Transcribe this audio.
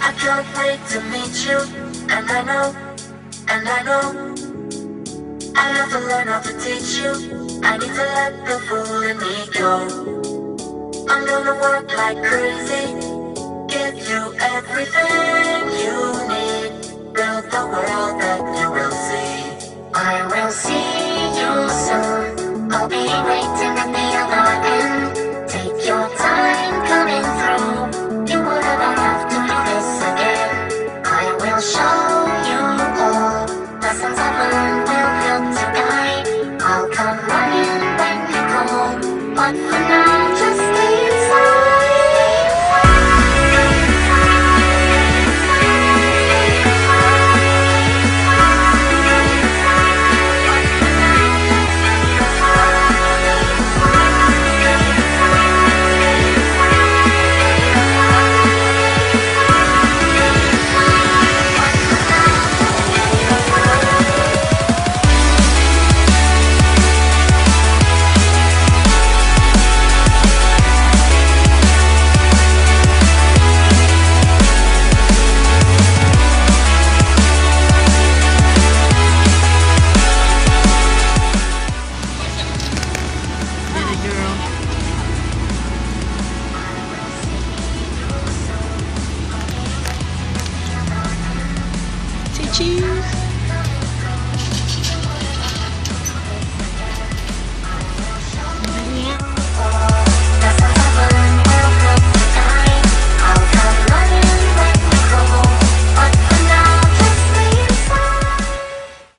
I can't wait to meet you, and I know, and I know. I have to learn how to teach you. I need to let the fool in me go. I'm gonna work like crazy, give you everything but Cheese.